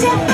Jump!